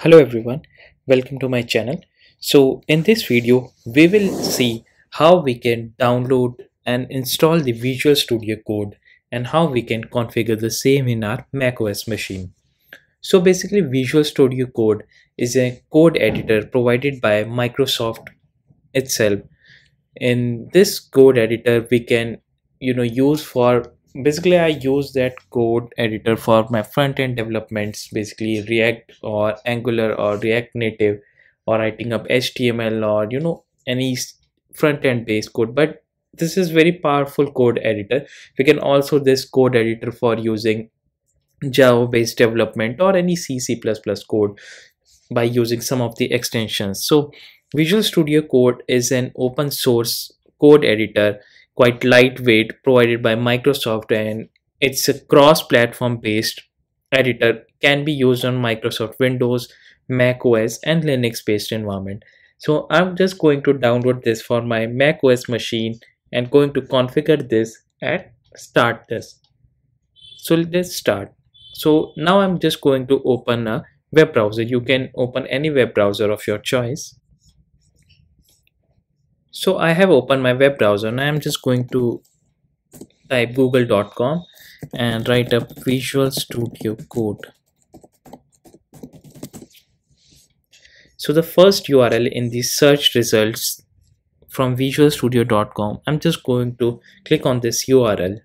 Hello everyone, welcome to my channel. So in this video, we will see how we can download and install the Visual Studio Code and how we can configure the same in our macOS machine. So basically Visual Studio Code is a code editor provided by Microsoft itself. In this code editor, we can you know use for basically i use that code editor for my front end developments basically react or angular or react native or writing up html or you know any front end based code. But this is very powerful code editor. We can also this code editor for using java based development or any c c++ code by using some of the extensions. So visual studio code is an open source code editor quite lightweight provided by Microsoft and it's a cross-platform based editor can be used on Microsoft Windows, Mac OS and Linux based environment. So I'm just going to download this for my Mac OS machine and going to configure this at start this. So let's start. So now I'm just going to open a web browser. You can open any web browser of your choice so I have opened my web browser and I'm just going to type google.com and write up Visual Studio Code. So the first URL in the search results from visualstudio.com, I'm just going to click on this URL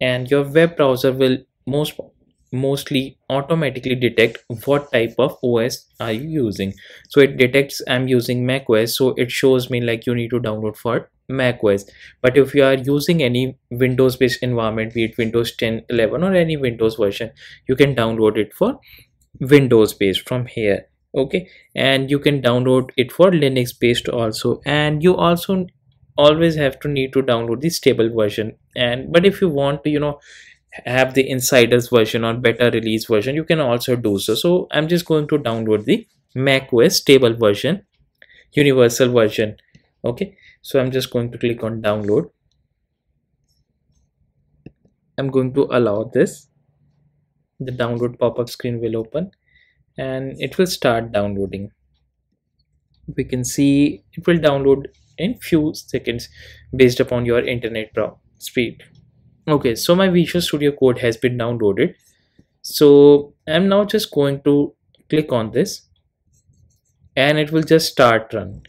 and your web browser will most mostly automatically detect what type of OS are you using. So it detects I'm using Mac OS, so it shows me like you need to download for Mac OS. But if you are using any Windows based environment, be it Windows 10, 11 or any Windows version, you can download it for Windows based from here. Okay, and you can download it for Linux based also, and you also always have to need to download the stable version and but if you want to you know have the insiders version or beta release version you can also do so. So i'm just going to download the mac os stable version universal version. Okay. So i'm just going to click on download. I'm going to allow this. The download pop-up screen will open and it will start downloading. We can see it will download in few seconds based upon your internet speed okay so my visual studio code has been downloaded. So i'm now just going to click on this and it will just start run.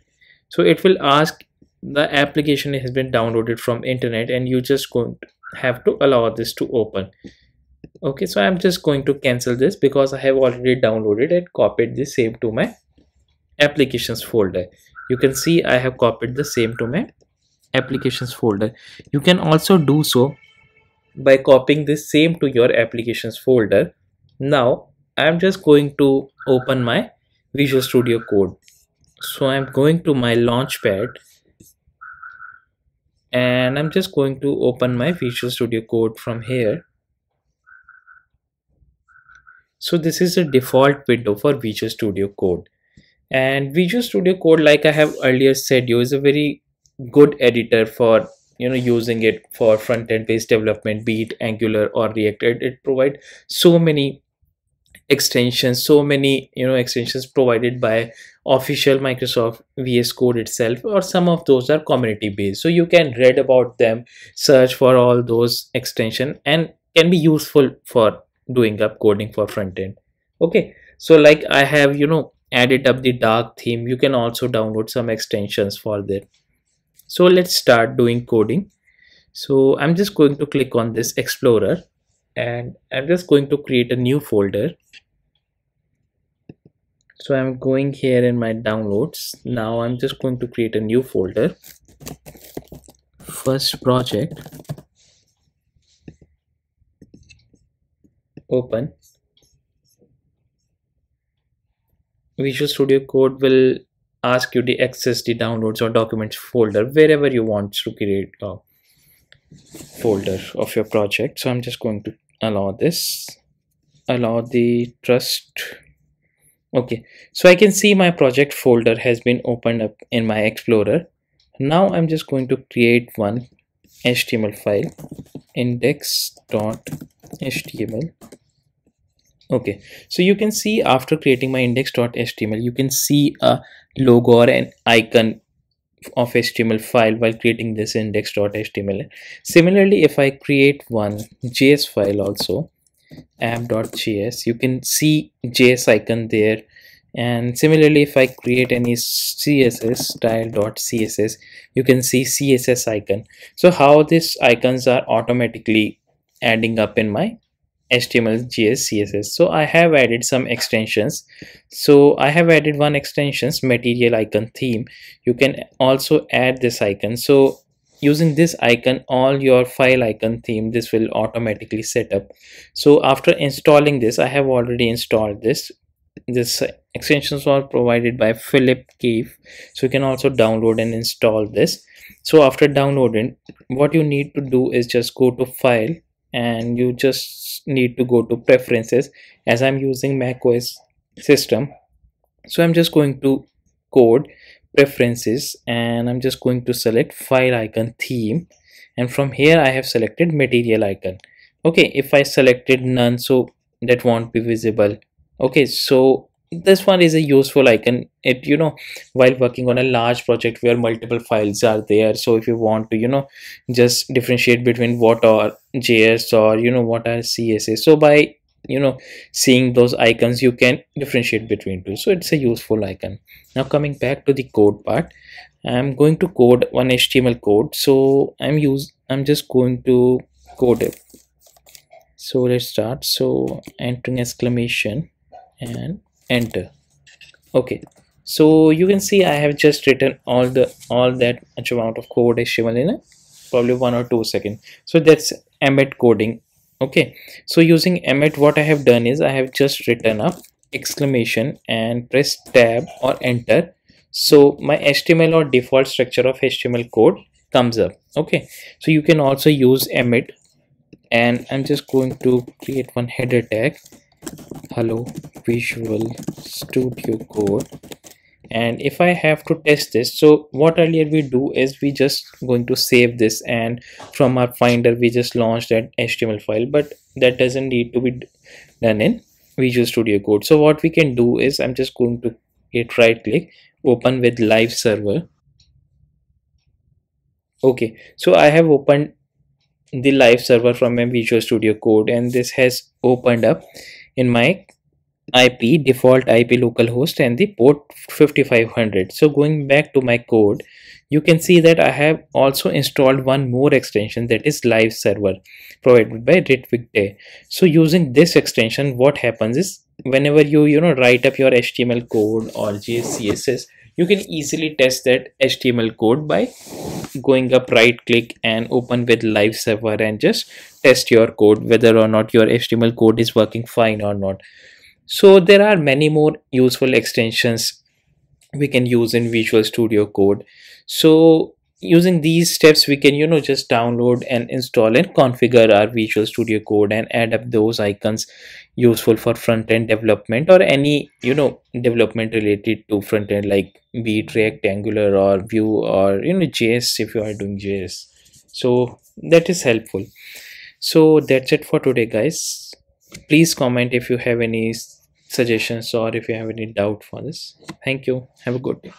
So it will ask the application has been downloaded from internet and you just going to have to allow this to open. Okay so i'm just going to cancel this because i have already downloaded and copied the same to my applications folder. You can see i have copied the same to my applications folder. You can also do so by copying this same to your applications folder. Now i'm just going to open my visual studio code. So i'm going to my launchpad and i'm just going to open my visual studio code from here. So this is a default window for visual studio code. And visual studio code like i have earlier said you is a very good editor for you know using it for front end based development be it angular or react. It, it provide so many extensions so many you know extensions provided by official microsoft vs code itself or some of those are community based. So you can read about them search for all those extension and can be useful for doing up coding for front end okay so like i have you know added up the dark theme. You can also download some extensions for that so let's start doing coding. So i'm just going to click on this explorer and i'm just going to create a new folder. So i'm going here in my downloads. Now i'm just going to create a new folder. First project. Open. Visual studio code will ask you to access the downloads or documents folder wherever you want to create a folder of your project. So i'm just going to allow this. Allow the trust. Okay. So i can see my project folder has been opened up in my explorer. Now i'm just going to create one html file. Index.html okay. So you can see after creating my index.html you can see a logo or an icon of html file while creating this index.html similarly if i create one js file also app.js you can see js icon there. And similarly if i create any css style.css you can see css icon. So how these icons are automatically adding up in my html js css so i have added some extensions. So i have added one extensions material icon theme. You can also add this icon. So using this icon all your file icon theme this will automatically set up. So after installing this i have already installed this. This extensions are provided by Philipp Kief. So you can also download and install this. So after downloading what you need to do is just go to file and you just need to go to preferences. As i'm using mac os system so i'm just going to code preferences and i'm just going to select file icon theme. And from here i have selected material icon. Okay if i selected none so that won't be visible. Okay so this one is a useful icon. It you know while working on a large project where multiple files are there. So if you want to you know just differentiate between what are js or you know what are css so by you know seeing those icons you can differentiate between two. So it's a useful icon. Now coming back to the code part i'm going to code one html code. So i'm use i'm just going to code it. So let's start. So entering exclamation and enter. Okay. So you can see i have just written all the all that much amount of code html in a probably one or two seconds. So that's emmet coding. Okay. So using emmet what i have done is i have just written up exclamation and press tab or enter. So my html or default structure of html code comes up. Okay. So you can also use emmet and i'm just going to create one header tag. Hello visual studio code. And if i have to test this so what earlier we do is we just going to save this and from our finder we just launch that html file but that doesn't need to be done in visual studio code. So what we can do is i'm just going to hit right click open with live server. Okay so i have opened the live server from my visual studio code and this has opened up in my IP default IP localhost and the port 5500 so going back to my code you can see that I have also installed one more extension that is live server provided by Ritwick Dey. So using this extension what happens is whenever you you know write up your HTML code or JS CSS, you can easily test that HTML code by going up right click and open with live server and just test your code whether or not your HTML code is working fine or not so there are many more useful extensions we can use in Visual Studio Code. So using these steps we can you know just download and install and configure our Visual Studio Code and add up those icons useful for front-end development or any you know development related to front-end like be it React Angular or Vue or you know JS if you are doing JS so that is helpful. So that's it for today guys. Please comment if you have any suggestions or if you have any doubt for this. Thank you. Have a good day